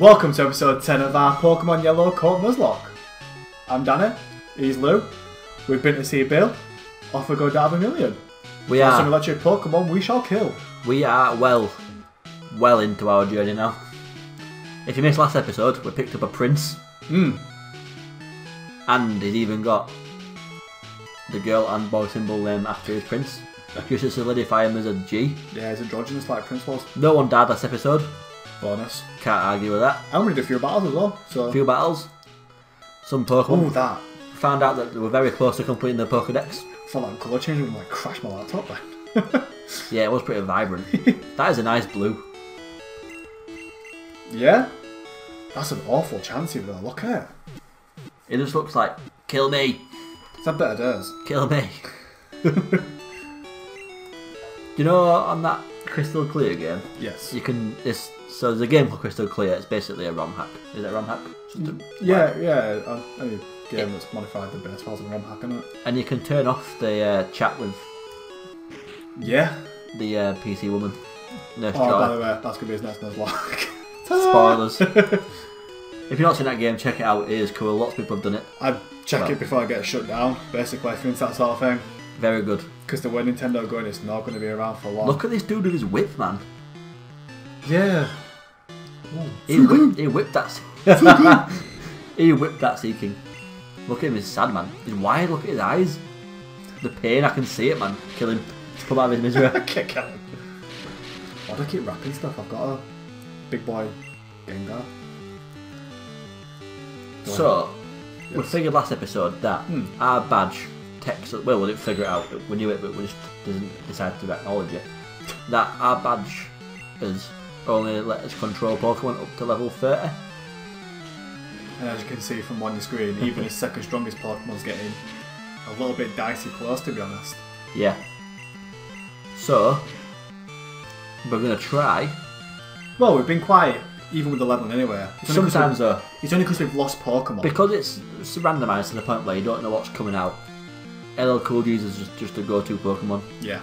Welcome to episode 10 of our Pokemon Yellow Co-op Nuzlocke. I'm Danny, he's Lew. We've been to see Bill. Off we go to have a million. We For some are electric Pokemon we shall kill. we are well well into our journey now. If you missed last episode, we picked up a prince, Hmm. and he's even got the girl and boy symbol name after his prince, just to solidify him as a G. Yeah, he's androgynous like Prince was. No one died last episode. Bonus. Can't argue with that. I only did a few battles as well, so. A few battles. Some Oh, Pokemon. that. Found out that they were very close to completing the Pokedex. I felt like colour changing when I crashed my laptop then. Yeah, it was pretty vibrant. that is a nice blue. yeah? That's an awful chance got to look at it. It just looks like kill me, It's a of days. kill me. Do you know on that Crystal Clear game? Yes. You can this so there's a game called Crystal Clear. It's basically a ROM hack. Is it a ROM hack? Just a- Yeah, yeah. uh, Any game that's modified the base files and ROM hack in it. And you can turn off the uh, chat with Yeah. the uh, PC woman. Nurse Oh, by the way, that's gonna be his next Nuzlocke. Spoilers. if you're not seen that game, check it out. It is cool. Lots of people have done it. I'd check Well. it before I get shut down, basically, you're that sort of thing. Very good. Because the way Nintendo are going, it's not going to be around for long. Look at this dude with his whip, man. Yeah. He whipped, he whipped that. he whipped that Seaking. Look at him, he's sad, man. He's wide. Look at his eyes. The pain, I can see it, man. Kill him. Just come out of his misery. Kick him. Why do I keep wrapping stuff? I've got a big boy Gengar. so, we figured last episode that Hmm. our badge text. Well, we didn't figure it out. We knew it, but we just didn't decide to acknowledge it. That our badge is only let us control Pokemon up to level 30. And as you can see from on your screen, even his second strongest Pokemon's getting a little bit dicey close, to be honest. Yeah. So, we're gonna try. Well, we've been quiet, even with the leveling anyway. It's Sometimes though, It's only because we've lost Pokemon. because it's, it's randomised to the point where you don't know what's coming out. LL Cool G's is just, just a go-to Pokemon, yeah.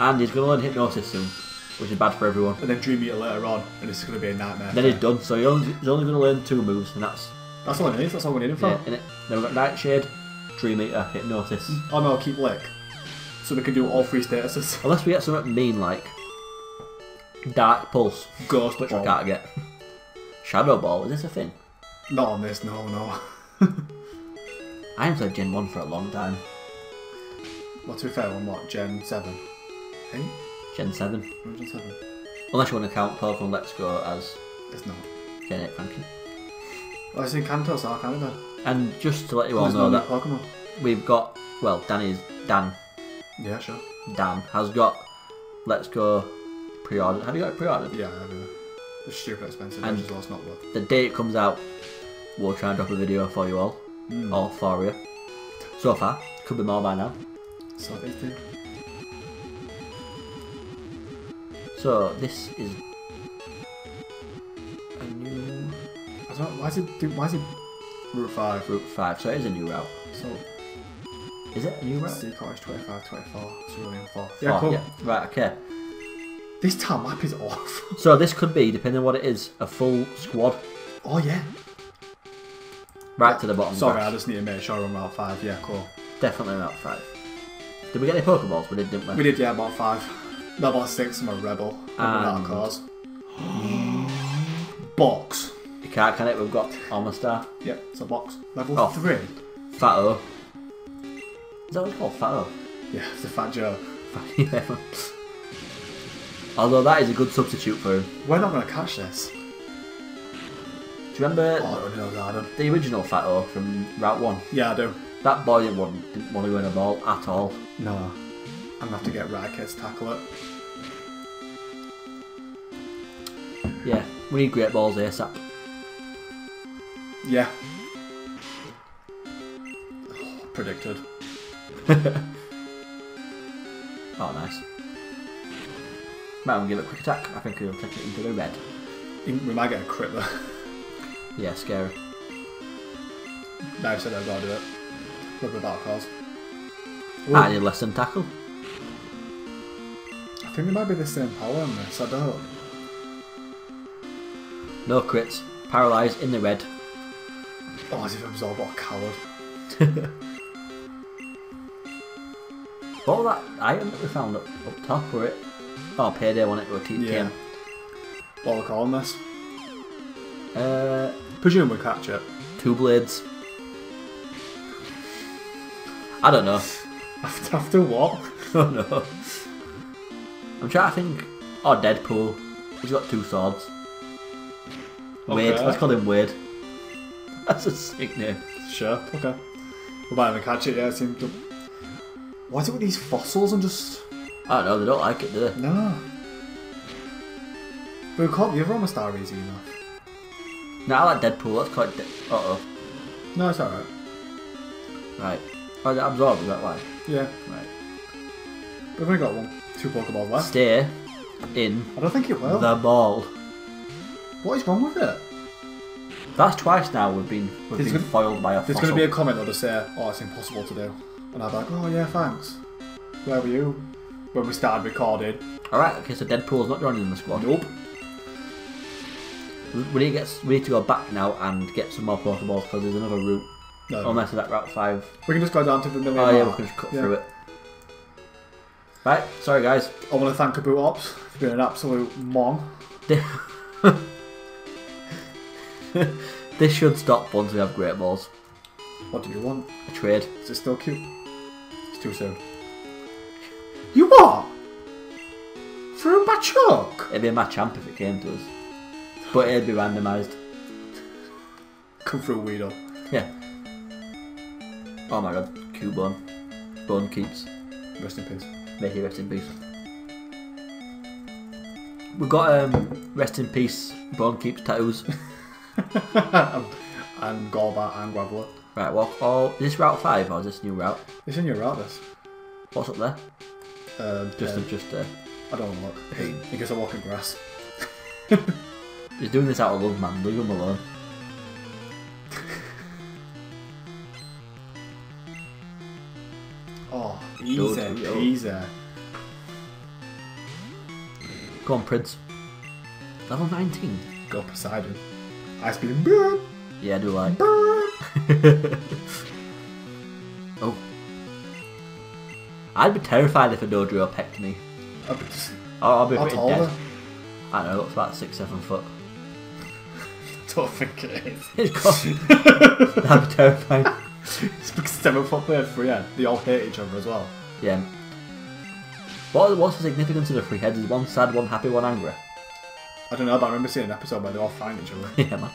and he's gonna learn Hypnosis soon, which is bad for everyone. And then Dream Eater later on, and it's going to be a nightmare. Then he's done, so he's only, he's only gonna learn two moves, and that's That's all it is, that's all we need him for. yeah, innit? Then we've got Nightshade, Dream Eater, Hypnosis. Mm. Oh no, keep Lick. So we can do all three statuses. Unless we get something mean like Dark Pulse, Ghost, which Ball. we can't get. Shadow Ball, is this a thing? Not on this, no, no. I haven't played Gen 1 for a long time. Well, to be fair, on what, Gen 7? 8? Gen 7. Or Gen 7? Unless you want to count Pokemon Let's Go as It's not. Gen 8 Frankie. Well, it's in Kanto, so I can't even. And just to let you all There's know no that Pokemon. we've got, well, Danny's, Dan, Yeah, sure. Dan has got Let's Go pre-ordered. Have you got it pre-ordered? Yeah, I do. It's stupid expensive, And- and just lost not worth. The day it comes out, we'll try and drop a video for you all, Mm. all for you. So far, could be more by now. So it is, dude. So this is a new I don't know, why is it, why is it Route 5? Route 5, so it is a new route. So, Is it a new route? Sea Cottage 25, 24, Cerulean 4. Oh, Yeah, cool. Right, okay. This town map is awful. So this could be, depending on what it is, a full squad oh, yeah. Right to the bottom. Sorry. I just need to make sure I'm Route 5. Yeah, cool. Definitely Route 5. Did we get any Pokeballs? We did, didn't we? We did, yeah, about 5. No, about 6. I'm a rebel. I'm a And- cause. box. You can't, can it? We've got Omastar. Yep, it's a box. Level Oh. 3. Fat O. Is that what it's called? Fat O? Yeah, it's a fat Joe. yeah. Although that is a good substitute for him. We're not going to catch this. Do you remember Oh, no, garden. the original Fat O from Route 1? Yeah, I do. That boy didn't want, didn't want to win a ball at all. No. I'm going to have to get Racket to tackle it. Yeah, we need great balls ASAP. Yeah. Predicted. Oh, nice. Might want to give it a quick attack. I think he'll take it into the red. We might get a crit. Yeah, scary. no, I said I've got to do it. Rubber dark cause. I need less than tackle. I think it might be the same power on this, I don't. No crits. Paralysed in the red. Oh, as if all but a coward. What was that item that we found up, up top? Were it? Oh, payday one it or TTM. Yeah. What are we calling this? Uh, Presume we catch it. two blades. I don't know. After, after what? Oh no. I'm trying to think. Oh, Deadpool. He's got two swords. Wade. Okay. Let's call him Wade. That's a sick name. Sure, okay. We might even catch it, yeah, it seems to... Why is it with these fossils and just... I don't know. They don't like it, do they? No. But we caught the other Star easy enough. No, I like Deadpool. That's quite. De- uh oh. No, it's alright. Right. Oh, the absorb. Is that why? Yeah, Right. we've only got one. Two Pokeballs left. Stay in I don't think it will. the ball. What is wrong with it? That's twice now we've been we've There's been gonna- foiled by a There's going to be a comment that'll just say, oh, it's impossible to do. And I'll be like, oh, yeah, thanks. Where were you? When we started recording. Alright, okay, so Deadpool's not joining the squad. Nope. We need to get we need to go back now and get some more Pokeballs because there's another route. No. Unless it's at Route Five. We can just go down to the million Oh yeah, we can just cut Yeah. through it. Right, sorry guys. I want to thank Kaboot Ops for being an absolute mon. This should stop once we have Great Balls. What do you want? A trade. Is it still cute? It's too soon. You what? Threw my chuck? It'd be my champ if it came to us. But it'd be randomised. Come through, Weedle. Yeah. Oh my god, Cubone. Bone keeps. Rest in peace. May he rest in peace. We've got um, rest in peace, bone keeps tattoos. and Golbat and Graveler. right, well, all, is this Route 5 or is this new route? It's in your route, this. What's up there? Um, Just, um, just uh, I don't want to look. Because I walk in grass. he's doing this out of love, man. Leave him alone. Oh, easy, easy. Go on, Prince. Level 19. Go Poseidon. Ice beam. Yeah, I do like. burp. Oh. I'd be terrified if a Dodrio pecked me. I'll be Oh, I'll be How pretty tall dead. I don't know, looks about six, seven foot. Don't think it is. It's got. That'd be terrifying. It's because seven foot player free head. They all hate each other as well. Yeah. What, what's the significance of the three heads? Is one sad, one happy, one angry? I don't know, but I remember seeing an episode where they all find each other. yeah, man.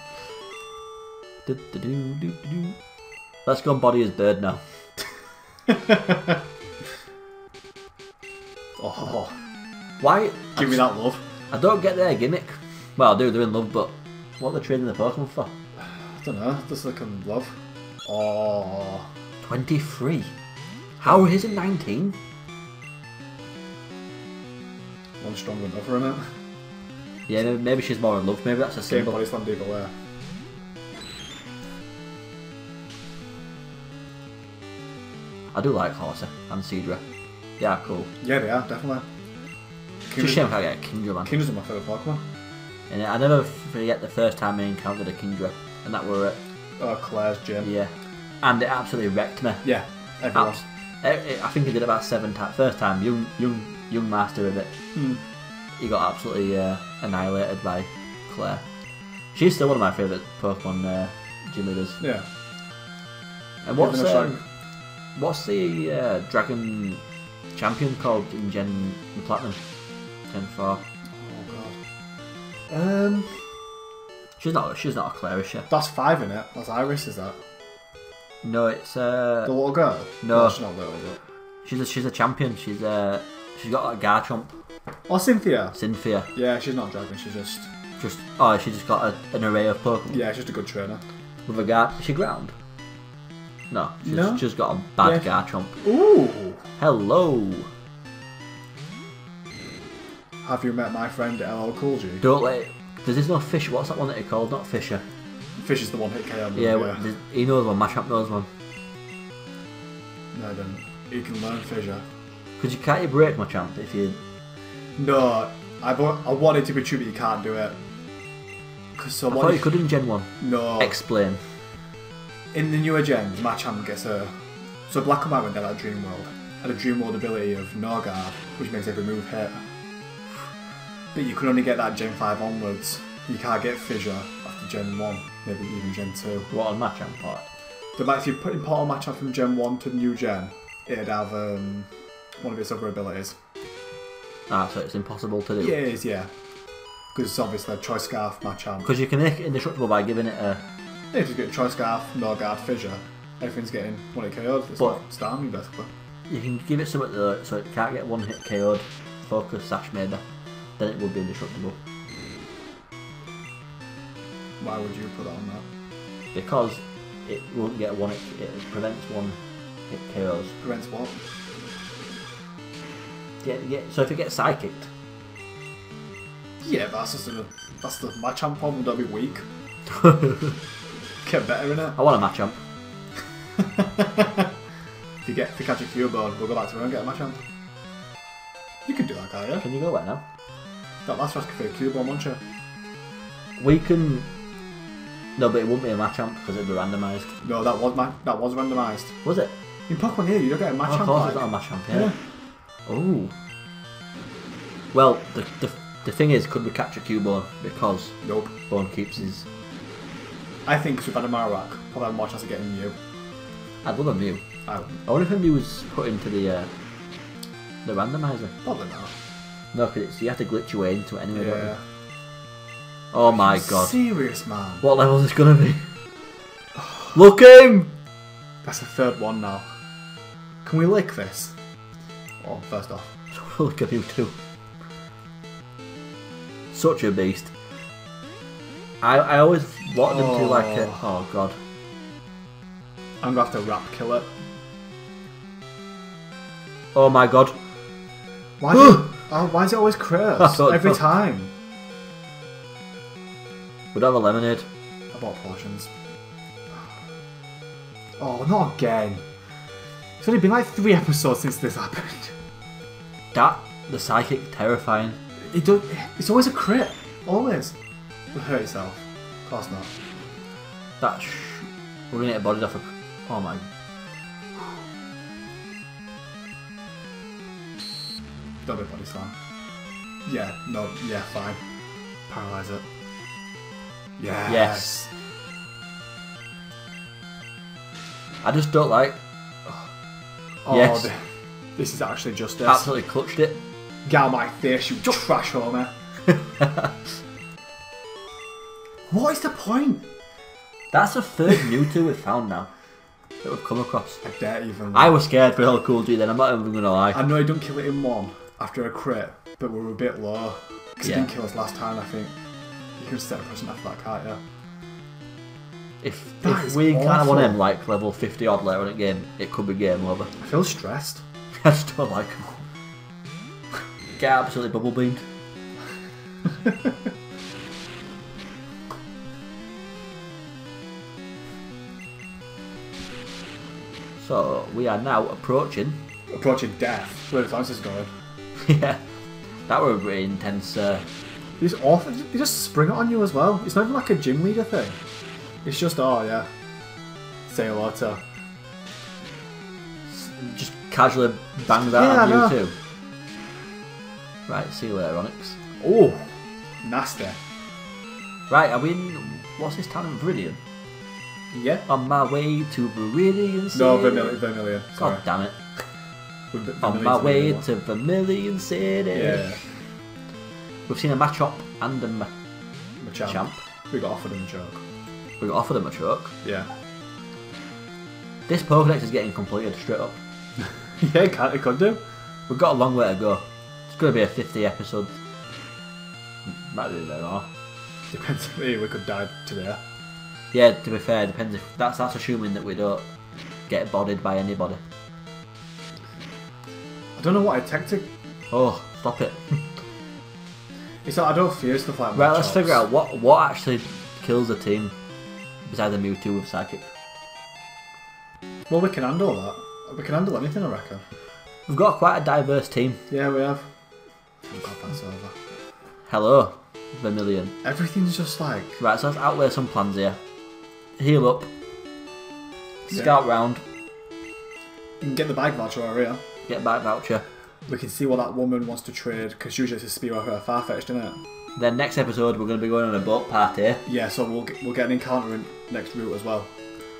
Do, do, do, do, do. Let's go and body his bird now. Oh, Why? give me that love. I don't get their gimmick. Well, I do, they're in love, but what are they trading the Pokemon for? I don't know, just like in love. Oh, 23. How is it 19? one stronger than the other, innit? Yeah, maybe, she's more in love. Maybe that's a Same symbol. slam either way. I do like Horsea and Seadra. Yeah, cool. Yeah, they are, definitely. It's a shame I can't get a Kingdra, man. Kingdra's my favourite Pokemon. And I never forget the first time I encountered a Kingdra, and that were it. Oh, Clair's gym. Yeah. And it absolutely wrecked me. Yeah, everyone. I I think he did about seven times. First time, young, young, young master of it. Hmm. He got absolutely uh, annihilated by Claire. She's still one of my favourite Pokemon uh, gym leaders. Yeah. And what's um, what's the uh, Dragon champion called in Gen Platinum? Gen Four. Um, She's not. She's not a Clair, is she? that's five in it. That's Iris, is that? No, it's uh. The little girl? No. She's not little, but... She's a she's a champion. She's uh. She's got like Garchomp, Oh, Cynthia. Cynthia. Yeah, she's not a dragon, she's just... Just oh, she just got a, an array of Pokemon Yeah, she's just a good trainer. with a Gar. Is she ground? No, she's No. just got a bad Yeah. Garchomp. Ooh! Hello. Have you met my friend LL Cool G? Don't let. There's this no fish. What's that one that he called? Not Fissure. Fish is the one hit KO. Yeah, yeah. he knows one. Mashup knows one. No, then he can learn Fissure. Because you can't you break my champ if you. No, I, I wanted to be true, but you can't do it. Because so I thought you could in Gen 1. no. Explain. in the newer gens, Machamp gets a. So Black and White went down that Dream World. Had a Dream World ability of No Guard, which makes every move hit. But you can only get that Gen 5 onwards. You can't get Fissure after Gen 1, maybe even Gen 2. What on Machamp part? The if you put import a Machamp from Gen 1 to new Gen, it'd have um, one of its other abilities. Ah, so it's impossible to do. Yeah, it is, yeah. Because it's obviously a Choice Scarf Machamp. Because you can make it indestructible by giving it a. Yeah, just get Choice Scarf, No Guard, Fissure. Everything's getting one hit KO'd. It's But- like Starmie, basically. You can give it something though, so it can't get one hit KO'd. Focus Sash Maida. Then it would be indestructible. Why would you put it on that? Because it won't get one hit. It prevents one hit KOs. Prevents what? Yeah, yeah, so if it gets psychicked, Yeah, but that's just a, that's the Machamp problem. Don't be weak. Get better in it. I want a Machamp. If you get if you catch a Cubone, we'll go back to her and get a Machamp. You can do that, can't you? Can you go where now? That last Rascal for a Cubone, won't you? We can. No, but it wouldn't be a Machamp because it'd be randomised. No, that was ma- that was randomised. Was it? In Pokemon here, you don't get a Oh, Machamp. of course, like- it's not a Machamp. Yeah. Yeah. Oh. Well, the, the the thing is, could we catch a Cubone because Nope. Bone keeps his. I think if we've had a Marowak, probably have more chance of getting you. I'd love a Mew. I. I wonder if Mew was put into the uh, the randomizer. Probably not. No, because you have to glitch your way into it anyway. don't you? Yeah. Oh my god. Serious, man. What level is this gonna be? Look him! That's the third one now. Can we lick this? Oh, first off. Look at you too. Such a beast. I I always wanted them to like it. Oh. oh god. I'm gonna have to rap kill it. Oh my god. Why, oh, why is it always don't Every time. We'd have a lemonade. I bought portions. Oh, not again. It's only been like three episodes since this happened. That the psychic terrifying. It do, it's always a crit. Always. You'll hurt yourself. Of course not. That sh- we're gonna get bodied off a. Oh my. Don't be body slam. Yeah, no, yeah, fine. Paralyze it. Yes. Yes. I just don't like. Oh, Yes. th- this is actually justice. Absolutely clutched it. Get out my face, you trash homer. what is the point? That's the third new Mewtwo we've found now that we've come across. I dare even. I was scared for LL Cool G then. I'm not even gonna lie. I know he don't kill it in one after a crit, but we were a bit low. Because Yeah. he didn't kill us last time, I think. You can set a precedent after that, can't you? If, That if we encounter one of them like level 50 odd later in the game, it could be game over. I feel stressed. I just don't like him. Get absolutely bubble beamed. so we are now approaching. Approaching death. Where the Francis is going. yeah, that were a very intense. Uh, These awful. They just spring it on you as well. It's not even like a gym leader thing. It's just, oh yeah. Say hello to. just casually bang that Yeah, on you too. Right, see you later, Onix. Oh! Nasty. Right, are we in. What's this town in Viridian? Yeah? On my way to Viridian City. No, Vermilion. Vermilion. God damn it. On my way to Vermilion City. Yeah. We've seen a Machop and a Ma- Machamp. Champ. We got offered him a joke. We got offered a Machoke. Yeah. This Pokedex is getting completed straight up. yeah, it, can, it could do. We've got a long way to go. It's going to be a 50 episode. Might be a bit more. Depends. We could die today. Yeah, to be fair, depends if that's that's assuming that we don't get bodied by anybody. I don't know what take to. Oh, stop it. It's like I don't fear stuff like right, let's figure out what what actually kills a team besides the Mewtwo with Psychic. Well, we can handle that. We can handle anything, I reckon. We've got quite a diverse team. Yeah, we have. Thank God that's over. Hello, Vermilion. Everything's just like Right, so let's outlay some plans here. Heal up. Scout round. you can get the bike voucher area. Get back voucher. We can see what that woman wants to trade because usually it's a spear or a Farfetch'd, isn't it? Then next episode we're going to be going on a boat party. Yeah, so we'll get, we'll get an encounter in next route as well.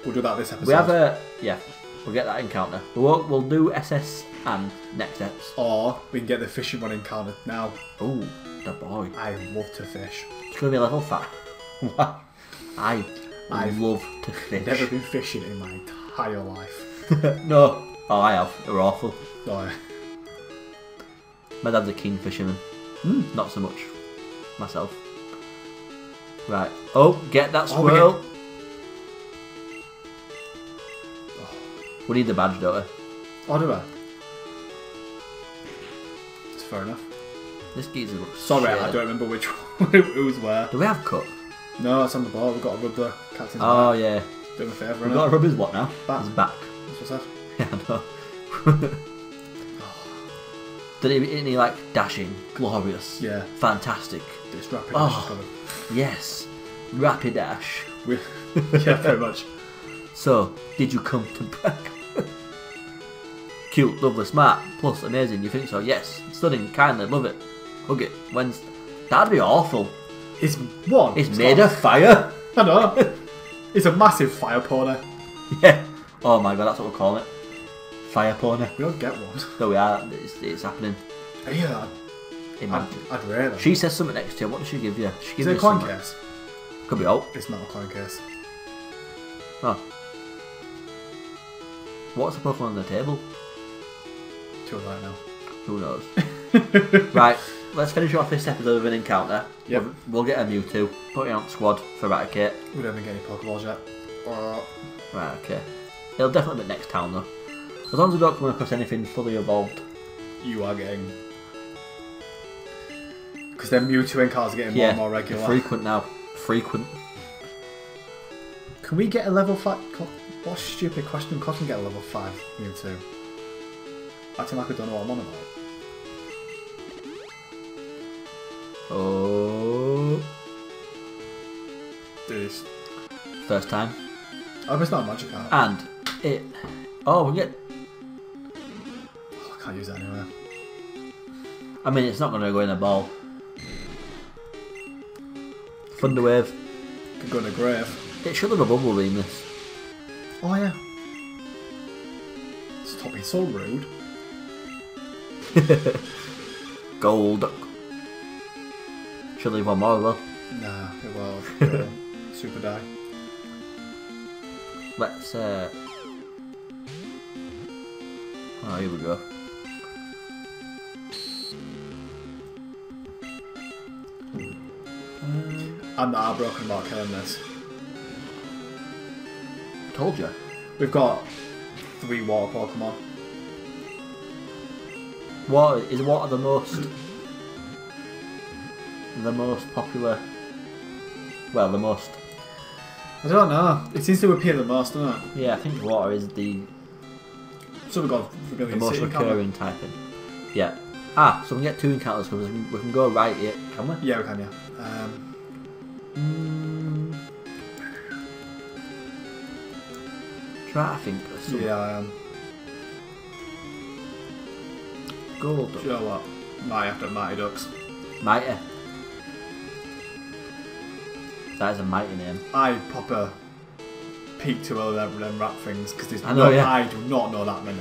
We'll do that this episode. We have a yeah. We'll get that encounter. We'll we'll do SS Anne next steps. or we can get the fishing one encounter now. Ooh, the boy. I love to fish. It's gonna be a level five. I I've love to fish. Never been fishing in my entire life. no. Oh, I have. They're awful. So, My dad's a keen fisherman. Hmm. Not so much myself. Right. Oh, get that Oh, we squirrel. We need the badge, don't we? oh, do I? It's fair enough. This geezer looks Sorry, shit. I don't remember which one who's where. Do we have cut? No, it's on the ball. We've got to rub the captain's Oh back. yeah. Do a favour, We've got rub his what now? Back. His back. That's what's that. Yeah, I know. He, isn't he like dashing, glorious, Yeah, fantastic? this rapid Oh. dash got Yes, rapid dash. Yeah, very much. So, did you come to brag? Cute, lovely, smart, plus amazing. You think so? Yes. Stunning, kindly, love it. Hug it. When's that'd be awful. It's one. It's It's made not- of fire. I know. It's a massive fire pony. Yeah. Oh my god, that's what we're calling it. Fire pony. We don't get one. There we are. It's, it's happening. Yeah, I'd, Imagine. I'd rare them. She says something next to you. What does she give you? She Is gives it you a coin something. case? Could be out. It's not a coin case. Oh. What's the Pokemon on the table? Too late now. Who knows? right, let's finish off this episode with an encounter. Yep. We'll, we'll get a Mewtwo, put it on squad for Raticate. We don't even get any Pokeballs yet. Uh, Right, okay. It'll definitely be next town though. As long as we don't come across anything fully evolved. you are getting. Because then Mewtwo encounters are getting more and more regular. frequent now. Frequent. Can we get a level 5? What a stupid question. Can we get a level 5 Mewtwo? Acting like I don't know what I'm on about. Oh. Do this. First time. Oh, but it's not a magic art. And it. Oh, we get. I can't use that anywhere. I mean, it's not going to go in a ball. Thunderwave. Could go in a grave. It should have a bubble beam this. Oh, yeah. Stop being so rude. Gold. Should leave one more though. Nah, it will. Super die. Let's. uh... Oh, here we go. I'm not heartbroken about killing this. Told you. We've got three water Pokemon. Water is water the most. The most popular. Well, the most. I don't know. It seems to appear the most, doesn't it? Yeah, I think water is the So we've got the most City. can't we? recurring typing. Yeah. Ah, so we can get two encounters because we can, we can go right here, can we? Yeah, we can, yeah. Um, Mm. Try to think of yeah, I am. gold. know what? Might have to Mighty Ducks. Mighty. That is a mighty name. I pop a peek to all them, them rap things because there's I know, no, yeah. I do not know that many.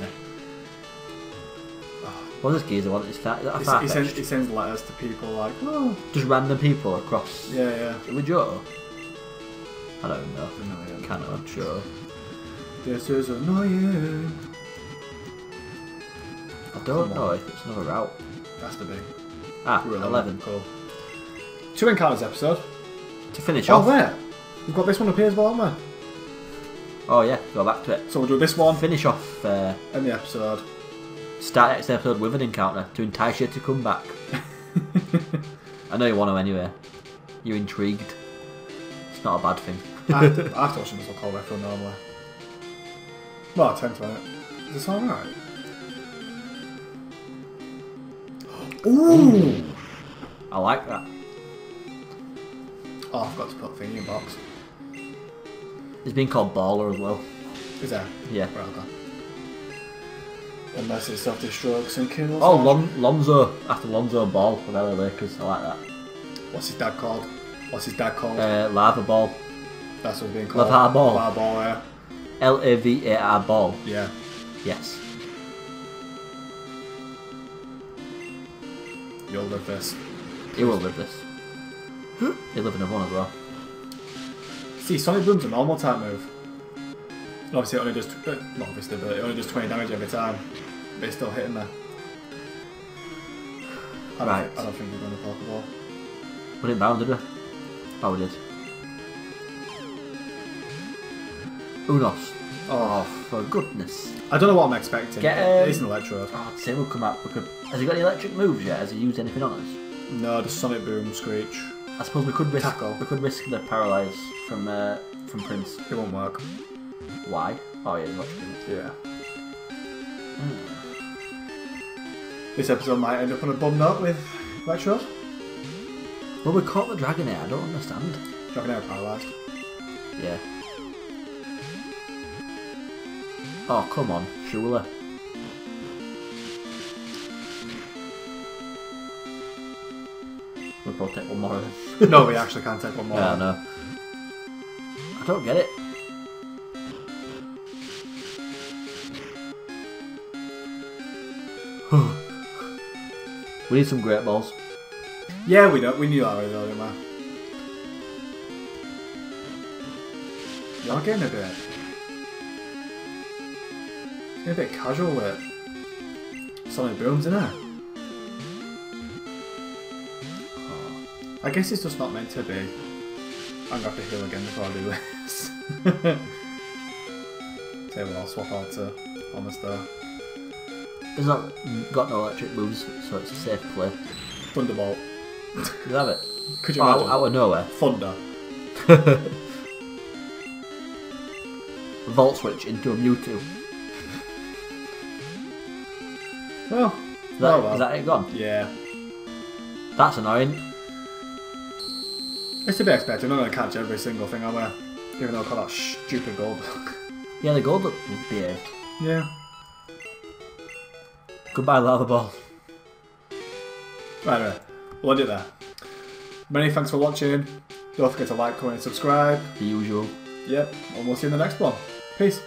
What does this geezer want? Is that, is that a He, he, sends, he sends letters to people like, oh, Just random people across. yeah, yeah. With Joe? I don't know. Vermilion. Cannot sure. This is annoying. I don't Come know on. if it's another route. Has to be. Ah, We're 11. Cool. Two encounters episode. To finish Oh, off. Oh, there. We've got this one up here as well, haven't we? Oh yeah, go back to it. So we'll do this one Finish off. Uh, in the episode. Start next episode with an encounter to entice you to come back. I know you want to anyway. You're intrigued. It's not a bad thing. I have to, I have to watch this call retro normally. Well, I tend to, innit? Is this alright? Ooh! I like that. Oh, I forgot to put thingy in box. It's been called Baller as well. Is there? Yeah. Right, okay. Unless it's self destruct sinking or Oh. Lon- Lonzo. After Lonzo Ball for LA Lakers. I like that. What's his dad called? What's his dad called? Uh, Lava Ball. That's what being called. LeVar Ball. LeVar Ball, yeah. L A V A R Ball. Yeah. Yes. You'll live this. He will live this. He'll live in a one as well. See, Sonic Boom's a normal type move. Obviously, it only does. Uh, not obviously, but it only does 20 damage every time. But it's still hitting there. I Right. I don't think we're going to Pokeball. We didn't bound, did we? Oh, we did. Unos. Oh, for goodness. I don't know what I'm expecting. Get, it um, is an Electrode. Oh, say we'll come out. We could. Has he got any electric moves yet? Has he used anything on us? No, just Sonic Boom, Screech. I suppose we could risk. Tackle. We could risk the paralyze from uh, from Prince. It won't work. Why? Oh yeah, electric. Yeah. This episode might end up on a bum note with Electrode. Well, we caught the dragon here. I don't understand. Dragonair paralysed. Yeah. Oh come on, surely. We'll probably take one more of them. no, we actually can't take one more. Yeah, I know. I don't get it. We need some great balls. Yeah, we don't. We knew that already, though, didn't we? You're getting a bit. Getting a bit casual with it. Sonic Booms, isn't it? Oh. I guess it's just not meant to be. I'm gonna have to heal again before I do this. Tell you what, I'll swap out to Almost there. It's not got no electric moves, so it's a safe play. Thunderbolt. You have it. Could you Oh, out, imagine? out of nowhere. Thunder. Volt switch into a Mewtwo. Well, Is that, Oh, well. is that it gone? yeah. That's annoying. It's to be expected. I'm not going to catch every single thing, are we? Even though I call that stupid gold. Yeah, the gold look behaved. yeah. Goodbye, lava ball. Right, right. We'll end it there. Many thanks for watching. Don't forget to like, comment, and subscribe. The usual. Yep, and we'll see you in the next one. Peace.